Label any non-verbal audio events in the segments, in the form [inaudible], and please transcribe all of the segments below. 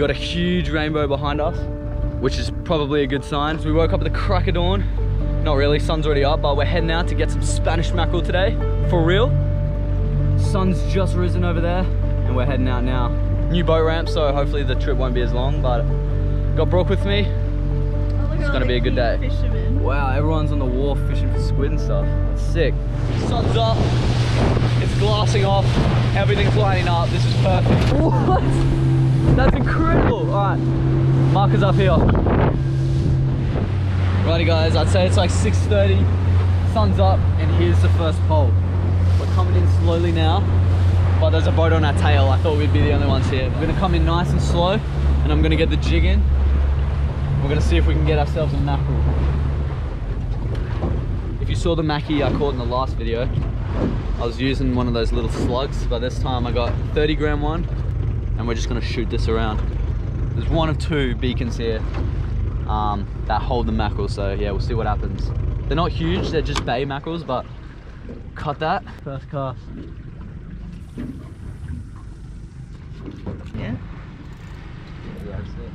got a huge rainbow behind us, which is probably a good sign. So we woke up at the crack of dawn. Not really, sun's already up, but we're heading out to get some Spanish mackerel today, for real. Sun's just risen over there, and we're heading out now. New boat ramp, so hopefully the trip won't be as long, but got Brooke with me. Oh, It's gonna be a good day. Wow, everyone's on the wharf fishing for squid and stuff. That's sick. Sun's up, it's glassing off, everything's lining up. This is perfect. [laughs] What? That's incredible. All right, markers up here. Righty guys, I'd say it's like 6.30, sun's up, and here's the first pole. We're coming in slowly now, but there's a boat on our tail. I thought we'd be the only ones here. We're gonna come in nice and slow, and I'm gonna get the jig in. We're gonna see if we can get ourselves a mackerel. If you saw the mackie I caught in the last video, I was using one of those little slugs, but this time I got 30 gram one, and we're just gonna shoot this around. There's one of two beacons here um, that hold the mackerel, so yeah, we'll see what happens. They're not huge, they're just bay mackerels, but cut that. First cast. Yeah. Yeah, that's it.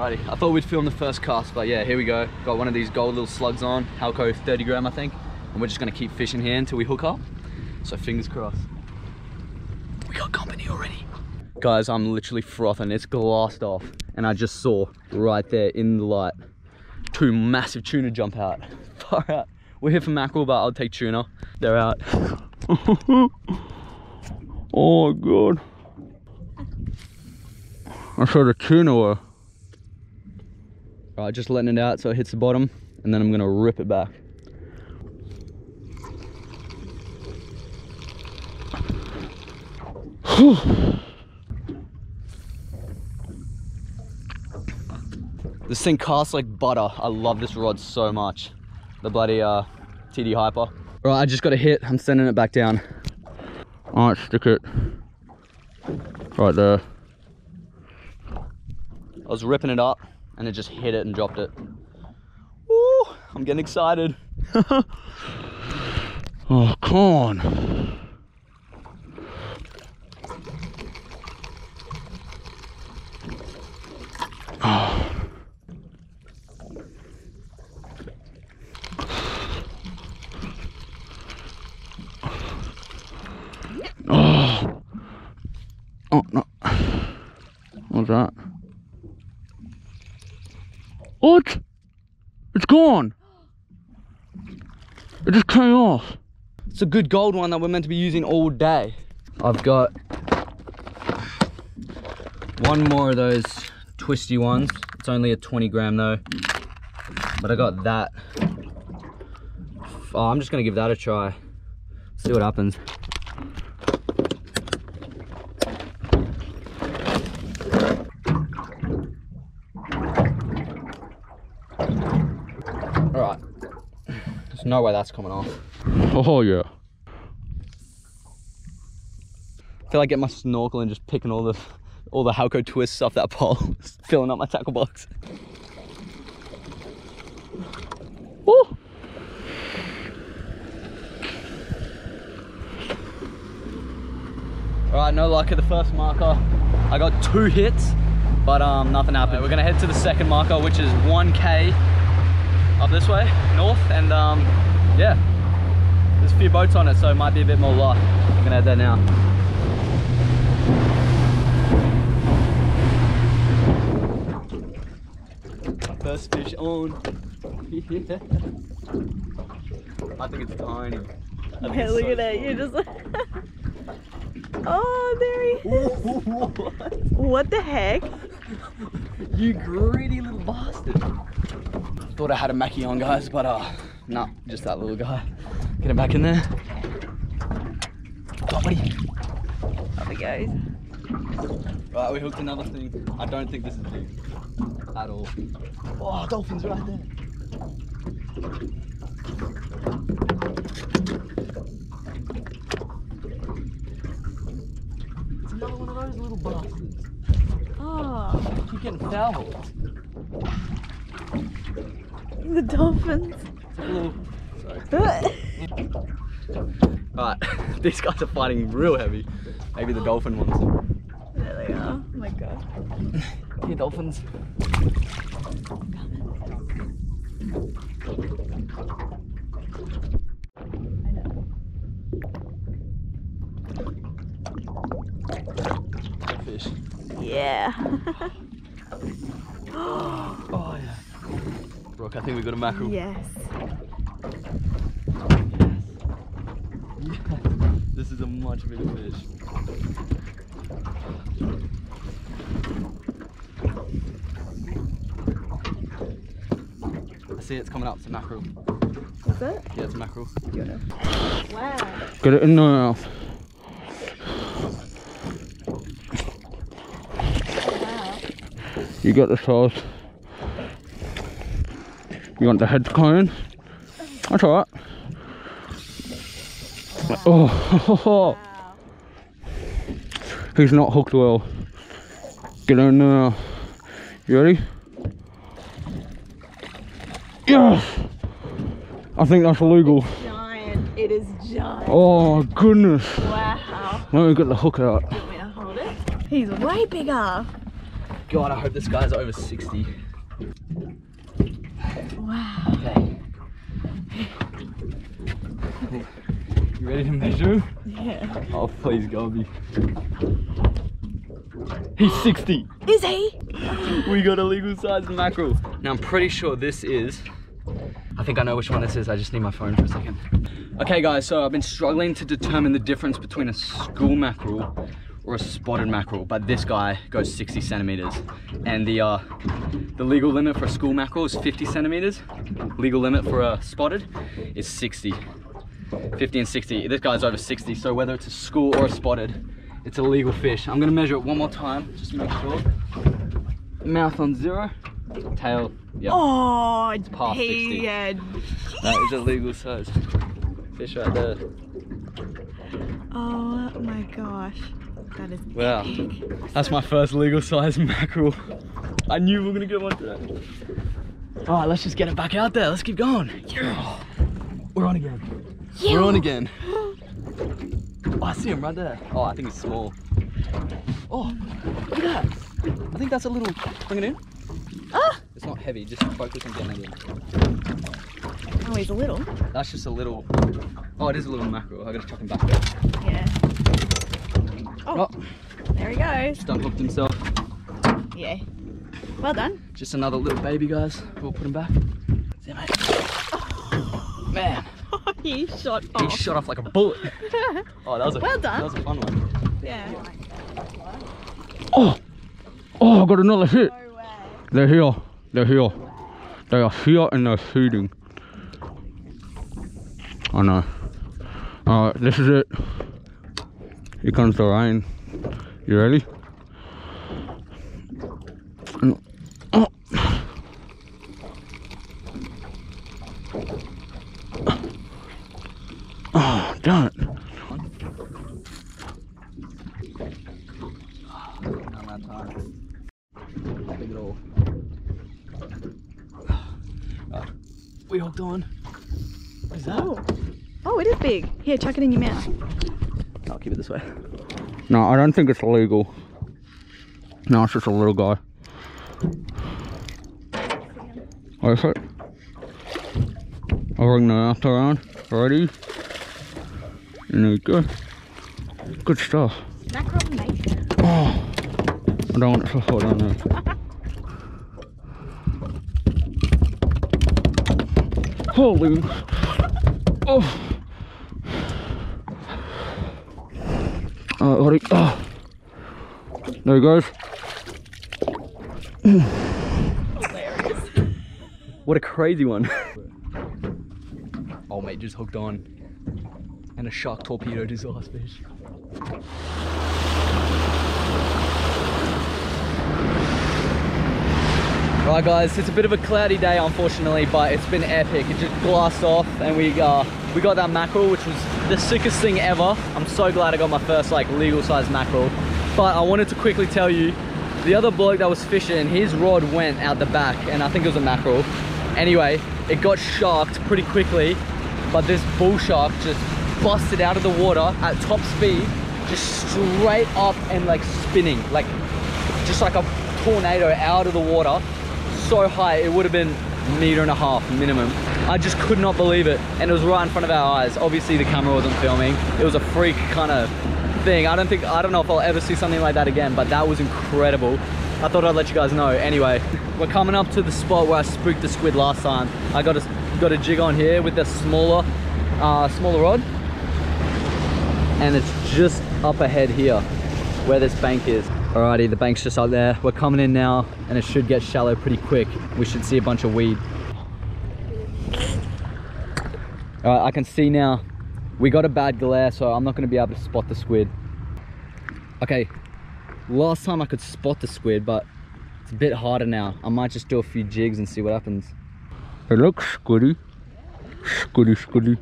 Righty, I thought we'd film the first cast, but yeah, here we go. Got one of these gold little slugs on, Halco 30 gram, I think. And we're just gonna keep fishing here until we hook up. So fingers crossed. We got company already. Guys, I'm literally frothing. It's glassed off. And I just saw right there in the light, two massive tuna jump out. [laughs] Far out. We're here for mackerel, but I'll take tuna. They're out. [laughs] oh God. I saw the tuna were. Right, just letting it out so it hits the bottom and then I'm gonna rip it back. [sighs] This thing casts like butter. I love this rod so much. The bloody uh, TD Hyper. Right, I just got a hit. I'm sending it back down. All right, stick it right there. I was ripping it up and it just hit it and dropped it. Woo, I'm getting excited. [laughs] oh, come on. Oh, no. What's that? What? It's gone. It just came off. It's a good gold one that we're meant to be using all day. I've got one more of those twisty ones. It's only a 20 gram though. But I got that. Oh, I'm just gonna give that a try. See what happens. No way that's coming off. Oh yeah. I feel like getting my snorkel and just picking all the all the Halco twists off that pole, [laughs] filling up my tackle box. Woo! Alright, no luck at the first marker. I got two hits, but um, nothing happened. we're gonna head to the second marker, which is 1k up this way, north, and um, yeah, there's a few boats on it, so it might be a bit more luck. I'm gonna head there now. First fish on. [laughs] yeah. I think it's tiny. I think it's look so at that. You're just. [laughs] oh, there he [laughs] What? What the heck? You greedy little bastard. I thought I had a Mackie on, guys, but uh, no, just that little guy. Get him back in there. Oh, buddy. Up it goes. Right, we hooked another thing. I don't think this is big at all. Oh, dolphins right there. It's another one of those little bastards. Oh, Keep We're getting foul. [laughs] The dolphins. [laughs] Alright, [laughs] these guys are fighting real heavy. Maybe the dolphin ones. there they are. Oh my god. Here, dolphins. Fish. Yeah. Oh yeah. Brooke, I think we've got a mackerel. yes. This is a much bigger fish. I see it's coming up. It's a mackerel. Is it? Yeah, it's a mackerel. Wow. Get it in the mouth. Wow. You got the sauce. You want the head to come in? That's alright. Oh, Wow. [laughs] he's not hooked well. Get in there. You ready? Yes! I think that's illegal. Giant. It is giant. Oh goodness. Wow. Let me get the hook out. Want me to hold it? He's way bigger. God, I hope this guy's over 60. Wow. Okay. You ready to measure? Yeah. Oh, please, Gobby. He's 60. Is he? We got a legal size mackerel. Now I'm pretty sure this is. I think I know which one this is. I just need my phone for a second. Okay, guys. So I've been struggling to determine the difference between a school mackerel or a spotted mackerel, but this guy goes 60 centimeters, and the uh, the legal limit for a school mackerel is 50 centimeters. Legal limit for a spotted is 60. 50 and 60. This guy's over 60, so whether it's a school or a spotted, it's a legal fish. I'm gonna measure it one more time, just to make sure. Mouth on zero, tail, yep. Oh, it's past 60. he had. That is a legal size fish right there. Oh my gosh. That is Wow. big. That's my first legal size mackerel. I knew we were gonna get one today. All right, let's just get it back out there. Let's keep going. Yeah. We're on again. We're on again. [gasps] Oh, I see him right there. Oh, I think he's small. Oh, look at that. I think that's a little. Bring it in. Ah! It's not heavy. Just focus on getting it in. Oh, he's a little. That's just a little. Oh, it is a little mackerel. I gotta chuck him back there. Yeah. Oh, Oh, there he goes. just unhooked himself. Yeah. Well done. Just another little baby, guys. We'll put him back. See you, mate. Man, he shot off. he shot off like a bullet. [laughs] Oh, that was a Well done. That was a fun one. yeah. Oh, oh, I got another hit. No. They're here. They're here. They are here and they're feeding. I oh, know. Alright, this is it. Here comes the rain. You ready? And- Oh. Oh, damn it. Not that time. Big it all. Uh, we hooked on. What is that? Oh. Oh, it is big. Here, chuck it in your mouth. I'll keep it this way. No, I don't think it's legal. No, it's just a little guy. What is it? I'll bring the mouth around. Ready? And there you go. Good stuff. Oh, I don't want it to fall down there. Holy. Oh. Ready? Oh. There he goes. What a crazy one. oh mate, just hooked on. And a shark torpedoed his last fish. Right guys, it's a bit of a cloudy day unfortunately, but it's been epic. It just glassed off and we uh, we got that mackerel, which was the sickest thing ever. I'm so glad I got my first like legal sized mackerel. But I wanted to quickly tell you the other bloke that was fishing, his rod went out the back and I think it was a mackerel. Anyway, it got sharked pretty quickly, but this bull shark just busted out of the water at top speed, just straight up and like spinning, like just like a tornado out of the water. So high, it would have been meter and a half minimum. I just could not believe it. And it was right in front of our eyes. Obviously the camera wasn't filming. It was a freak kind of thing. I don't think, I don't know if I'll ever see something like that again, but that was incredible. I thought I'd let you guys know. Anyway, we're coming up to the spot where I spooked the squid last time. I got a, got a jig on here with a smaller, uh, smaller rod. And it's just up ahead here where this bank is. Alrighty, the bank's just up there. We're coming in now and it should get shallow pretty quick. We should see a bunch of weed. Alright, I can see now. We got a bad glare, so I'm not gonna be able to spot the squid. Okay, last time I could spot the squid, but it's a bit harder now. I might just do a few jigs and see what happens. It looks squiddy. Squiddy, squiddy.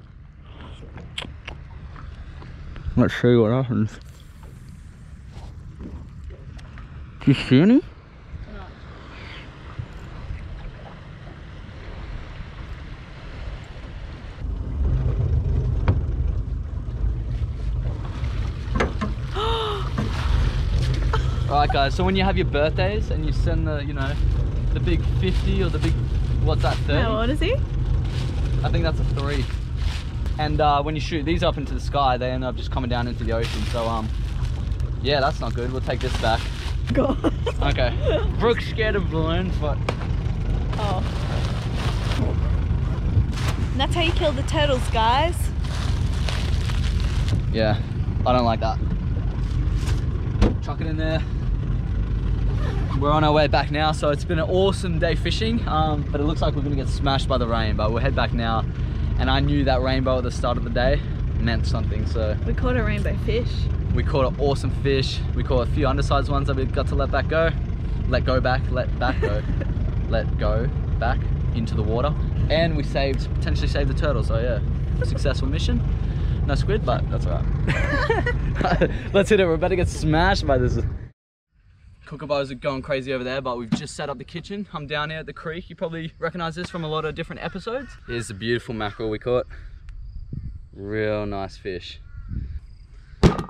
Let's see what happens. Do you see any? [gasps] Alright guys, so when you have your birthdays and you send the, you know, the big 50 or the big, what's that, 30? How old is he? I think that's a three. And uh, when you shoot these up into the sky, they end up just coming down into the ocean. So um, yeah, that's not good. We'll take this back. God. Okay. Brooke's scared of balloons, but Oh. And that's how you kill the turtles, guys. yeah, I don't like that. Chuck it in there. We're on our way back now, so it's been an awesome day fishing, um, but it looks like we're gonna get smashed by the rain, but we'll head back now. And I knew that rainbow at the start of the day meant something, so We caught a rainbow fish. We caught an awesome fish. We caught a few undersized ones that we got to let back go. Let go back, let back go. [laughs] let go back into the water. And we saved, potentially saved the turtle, so oh, yeah. Successful mission. No squid, but that's all right. [laughs] Let's hit it, we're about to get smashed by this. Kookaburras are going crazy over there, but we've just set up the kitchen. I'm down here at the creek. You probably recognize this from a lot of different episodes. Here's the beautiful mackerel we caught. Real nice fish.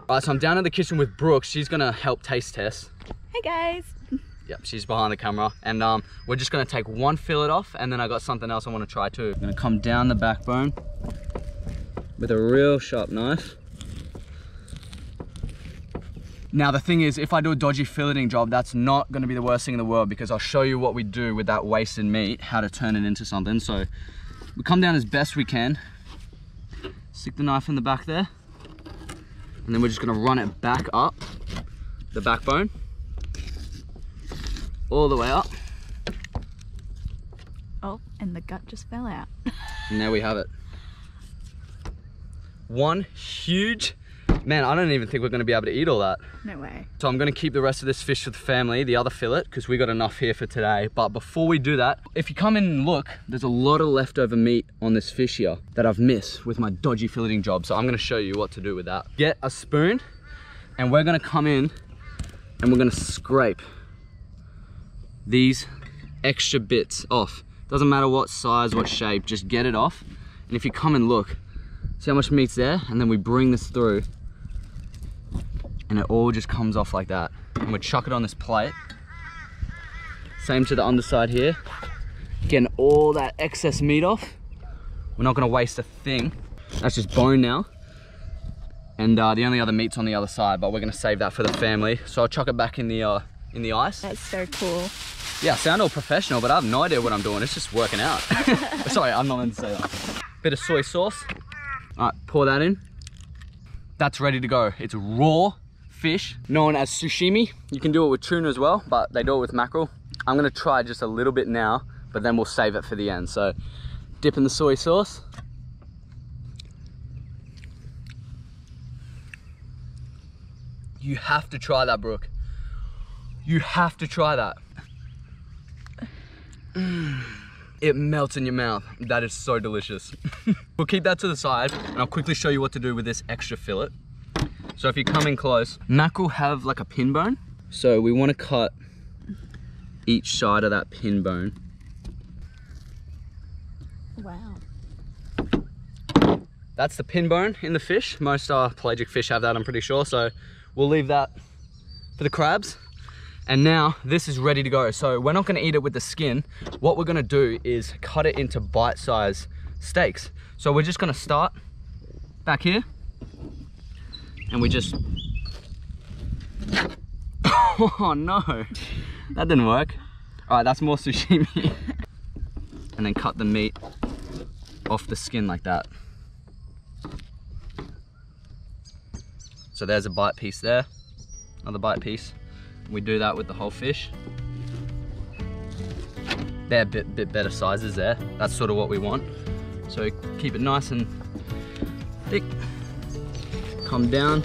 Alright, so I'm down in the kitchen with Brooke. She's gonna help taste test. Hey guys. Yep, she's behind the camera. And um, we're just gonna take one fillet off and then I got something else I wanna try too. I'm gonna come down the backbone with a real sharp knife. Now the thing is, if I do a dodgy filleting job, that's not gonna be the worst thing in the world because I'll show you what we do with that wasted meat, how to turn it into something. So we come down as best we can, stick the knife in the back there, and then we're just gonna run it back up the backbone all the way up Oh, and the gut just fell out. [laughs] and there we have it one huge man i don't even think we're going to be able to eat all that No way. so i'm going to keep the rest of this fish for the family the other fillet because we got enough here for today but before we do that if you come in and look there's a lot of leftover meat on this fish here that i've missed with my dodgy filleting job so i'm going to show you what to do with that get a spoon and we're going to come in and we're going to scrape these extra bits off. Doesn't matter what size, what shape, just get it off. And if you come and look, see how much meat's there? And then we bring this through and it all just comes off like that. And we chuck it on this plate. Same to the underside here. Getting all that excess meat off. We're not gonna waste a thing. That's just bone now. And uh, the only other meat's on the other side, but we're gonna save that for the family. So I'll chuck it back in the uh, in the ice. That's so cool. Yeah, I sound all professional, but I have no idea what I'm doing. It's just working out. [laughs] Sorry, I'm not meant to say that. Bit of soy sauce. All right, pour that in. That's ready to go. It's raw fish, known as sashimi. You can do it with tuna as well, but they do it with mackerel. I'm gonna try just a little bit now, but then we'll save it for the end. So dip in the soy sauce. You have to try that, Brooke. You have to try that. [sighs] It melts in your mouth. That is so delicious. [laughs] we'll keep that to the side and I'll quickly show you what to do with this extra fillet. So if you come in close, mackerel have like a pin bone. So we want to cut each side of that pin bone. Wow. That's the pin bone in the fish. Most uh, pelagic fish have that, I'm pretty sure. So we'll leave that for the crabs. And now this is ready to go. So we're not gonna eat it with the skin. What we're gonna do is cut it into bite-sized steaks. So we're just gonna start back here. And we just, [laughs] oh no, that didn't work. All right, that's more sashimi. [laughs] and then cut the meat off the skin like that. So there's a bite piece there, another bite piece. We do that with the whole fish. They're a bit, bit better sizes there. That's sort of what we want. So keep it nice and thick. Come down,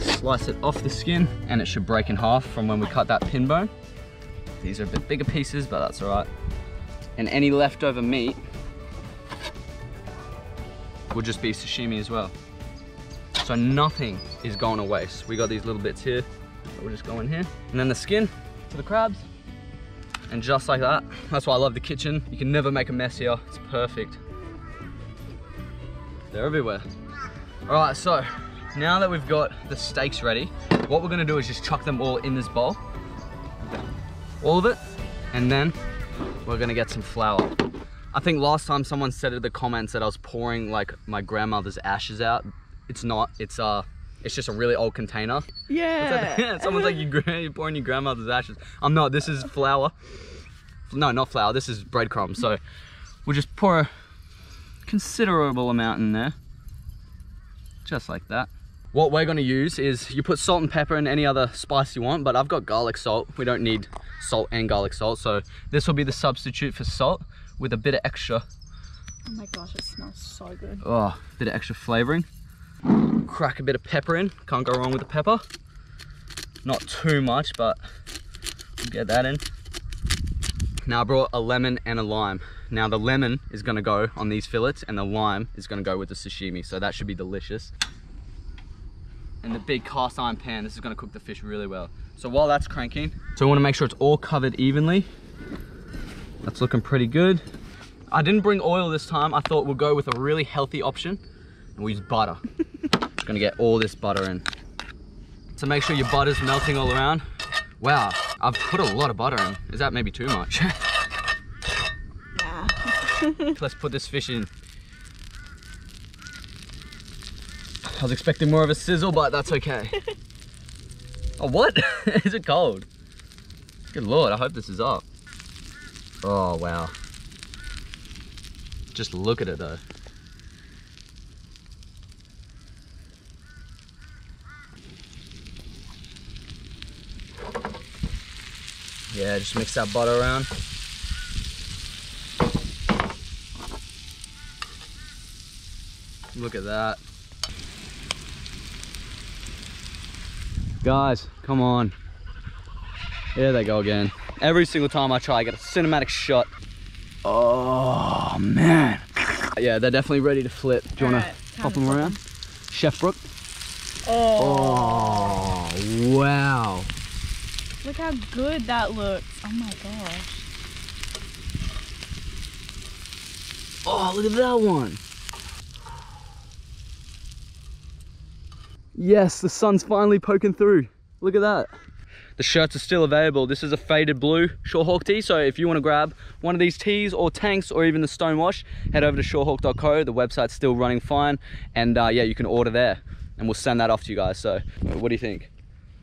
slice it off the skin, and it should break in half from when we cut that pin bone. These are a bit bigger pieces, but that's all right. And any leftover meat will just be sashimi as well. So nothing is going to waste. We got these little bits here that will just go in here. And then the skin for the crabs. And just like that, that's why I love the kitchen. You can never make a mess here. It's perfect. They're everywhere. All right, so now that we've got the steaks ready, what we're gonna do is just chuck them all in this bowl. All of it. And then we're gonna get some flour. I think last time someone said in the comments that I was pouring like my grandmother's ashes out. It's not, it's uh, it's just a really old container. Yeah. [laughs] Someone's like, you're pouring your grandmother's ashes. I'm not, this is flour. No, not flour, this is breadcrumbs. So we'll just pour a considerable amount in there. Just like that. What we're gonna use is, you put salt and pepper and any other spice you want, but I've got garlic salt. We don't need salt and garlic salt. So this will be the substitute for salt with a bit of extra, Oh my gosh, it smells so good. oh, a bit of extra flavoring. Crack a bit of pepper in, can't go wrong with the pepper. Not too much, but we'll get that in. Now I brought a lemon and a lime. Now the lemon is gonna go on these fillets and the lime is gonna go with the sashimi. So that should be delicious. And the big cast iron pan, this is gonna cook the fish really well. So while that's cranking, so we wanna make sure it's all covered evenly. That's looking pretty good. I didn't bring oil this time. I thought we'll go with a really healthy option and we use butter. Just [laughs] gonna get all this butter in. So make sure your butter's melting all around. Wow, I've put a lot of butter in. Is that maybe too much? [laughs] Yeah. [laughs] Let's put this fish in. I was expecting more of a sizzle, but that's okay. [laughs] oh, what? [laughs] is it cold? Good lord, I hope this is up. Oh, wow. Just look at it though. Yeah, just mix that butter around. Look at that. Guys, come on. There they go again. Every single time I try, I get a cinematic shot. Oh, man. Yeah, they're definitely ready to flip. Do you want Alright, to pop them around? Chef Brooke? Oh, Oh, wow. look how good that looks. Oh my gosh. Oh, look at that one. Yes, the sun's finally poking through. Look at that. The shirts are still available. This is a faded blue Shorehawk tee. So if you want to grab one of these tees or tanks or even the Stonewash, head over to shorehawk.co. The website's still running fine. And uh, yeah, you can order there and we'll send that off to you guys. So what do you think?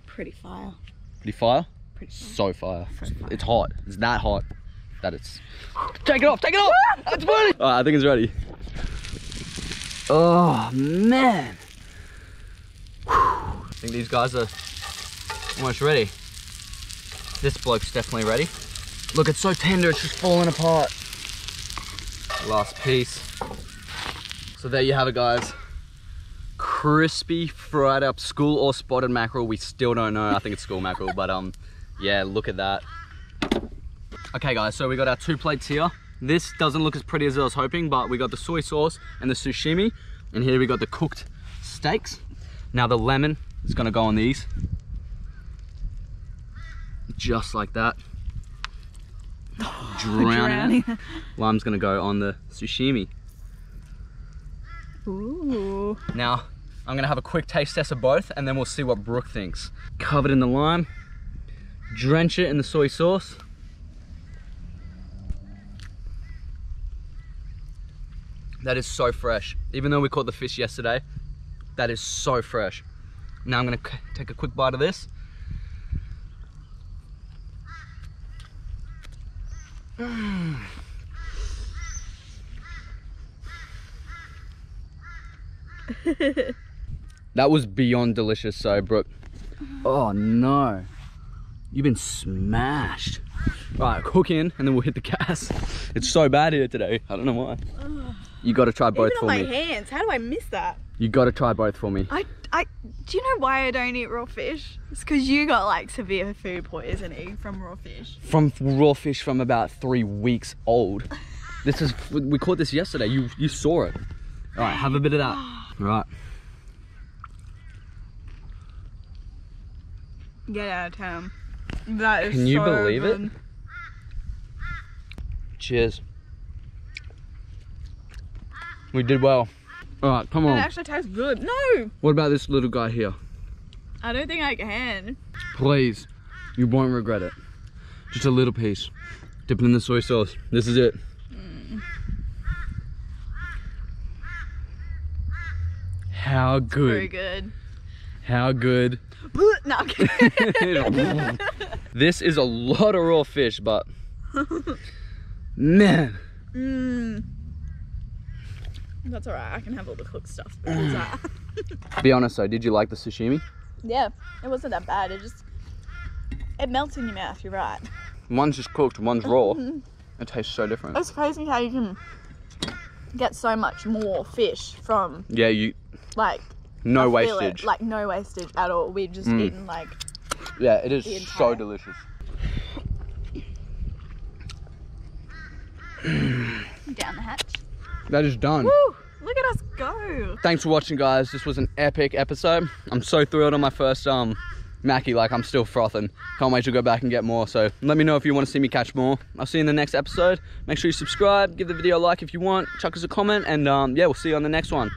Pretty fire. Pretty fire? Pretty fire. So fire. So fire. It's hot. It's that hot that it's. Take it off! Take it off! [laughs] It's burning! Alright, I think it's ready. Oh man! Whew. I think these guys are almost ready. This bloke's definitely ready. Look, it's so tender, it's just falling apart. Last piece. So there you have it, guys. Crispy, fried up school or spotted mackerel. We still don't know. I think it's school mackerel, but um, yeah, look at that. Okay guys, so we got our two plates here. This doesn't look as pretty as I was hoping, but we got the soy sauce and the sashimi. And here we got the cooked steaks. Now the lemon is gonna go on these. Just like that. [laughs] drowning. it. Lime's gonna go on the sashimi. Ooh. Now, I'm gonna have a quick taste test of both and then we'll see what Brooke thinks. Covered in the lime, drench it in the soy sauce. That is so fresh. Even though we caught the fish yesterday, that is so fresh. Now I'm gonna take a quick bite of this. [sighs] That was beyond delicious, so Brooke. Oh no. You've been smashed. Alright, cook in and then we'll hit the gas. It's so bad here today. I don't know why. You gotta try both Even for on my me. hands. How do I miss that? You gotta try both for me. I, I, do you know why I don't eat raw fish? It's because you got like severe food poisoning from raw fish. From raw fish from about three weeks old. This is we caught this yesterday. You you saw it. Alright, have a bit of that. [gasps] Alright. Get out of town. That is Can you so believe it? Cheers. We did well. Alright, come on. It actually tastes good. No, What about this little guy here? I don't think I can. Please, you won't regret it. Just a little piece. Dip it in the soy sauce. This is it. How good. Very good. good. How good. [laughs] no, I'm kidding. [laughs] this is a lot of raw fish, but [laughs] man, mm. That's alright. I can have all the cooked stuff. Because, [laughs] be honest though, did you like the sashimi? yeah, it wasn't that bad. It just it melts in your mouth. You're right. One's just cooked, one's raw. [laughs] It tastes so different. It's crazy how you can get so much more fish from Yeah, you like no a fillet, wastage. like no wastage at all. We've just Mm. eaten like yeah, it is the so delicious. [sniffs] down the hatch. That is done. Woo! Look at us go. Thanks for watching, guys. This was an epic episode. I'm so thrilled on my first um Mackie. Like I'm still frothing. Can't wait to go back and get more. So let me know if you want to see me catch more. I'll see you in the next episode. Make sure you subscribe, give the video a like if you want, chuck us a comment, and um, yeah, we'll see you on the next one.